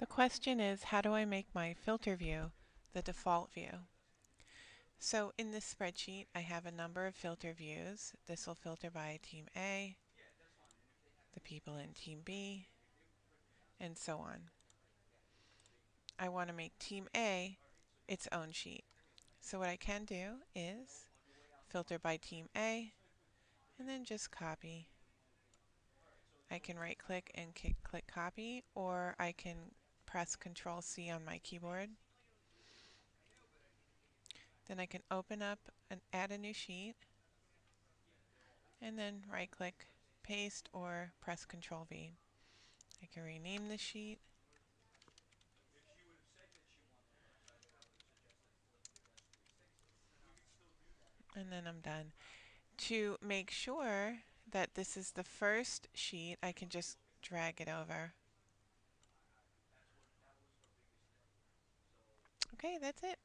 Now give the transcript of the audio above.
The question is, how do I make my filter view the default view? So in this spreadsheet, I have a number of filter views. This will filter by Team A, the people in Team B, and so on. I want to make Team A its own sheet. So what I can do is filter by Team A, and then just copy. I can right click and click copy, or I can press Control C on my keyboard. Then I can open up and add a new sheet and then right click, paste or press Control V. I can rename the sheet. And then I'm done. To make sure that this is the first sheet, I can just drag it over. Okay, that's it.